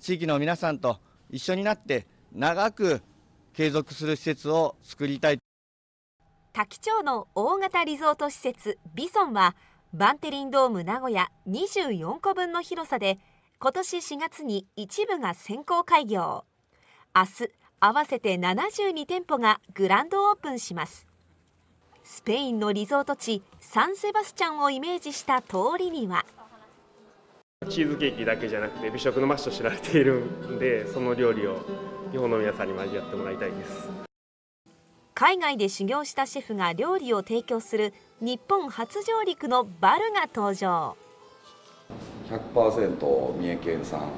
地域の皆さんと一緒になって長く継続する施設を作りたい。多気町の大型リゾート施設ビソンはバンテリンドーム名古屋24個分の広さで今年4月に一部が先行開業。明日合わせて72店舗がグランドオープンします。スペインのリゾート地サンセバスチャンをイメージした通りにはチーズケーキだけじゃなくて美食の街と知られているんでその料理を日本の皆さんに味わってもらいたいです。海外で修行したシェフが料理を提供する日本初上陸のバルが登場。100%三重県産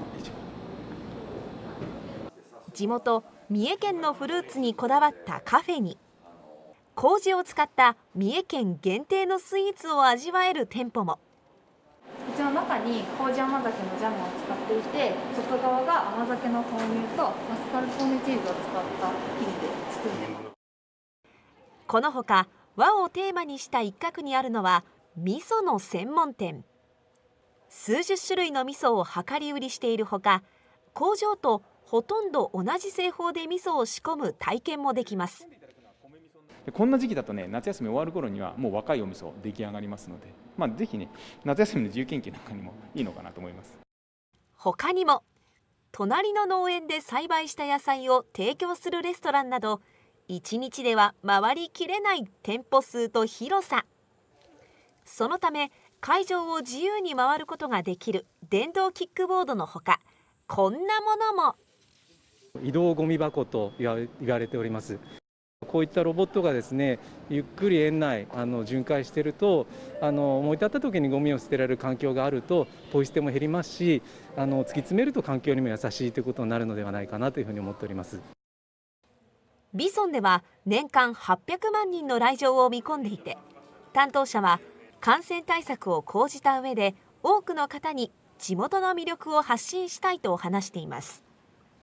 地元三重県のフルーツにこだわったカフェに麹を使った三重県限定のスイーツを味わえる店舗もの中に麹甘酒のジャムを使っていて外側が甘酒の豆乳とマスカルポーネチーズを使った生地で包んでいます。このほか和をテーマにした一角にあるのは味噌の専門店。数十種類の味噌を量り売りしているほか工場とほとんど同じ製法で味噌を仕込む体験もできます。こんな時期だとね夏休み終わる頃にはもう若いお味噌出来上がりますので、まあ、ぜひね夏休みの自由研究なんかにもいいのかなと思います。他にも隣の農園で栽培した野菜を提供するレストランなど1日では回りきれない店舗数と広さ。そのため会場を自由に回ることができる電動キックボードのほかこんなものも。移動ゴミ箱と言われておりますこういったロボットがですねゆっくり園内あの巡回しているとあの思い立った時にゴミを捨てられる環境があるとポイ捨ても減りますしあの突き詰めると環境にも優しいということになるのではないかなというふうに思っております。ビソンでは年間800万人の来場を見込んでいて担当者は感染対策を講じた上で多くの方に地元の魅力を発信したいと話しています。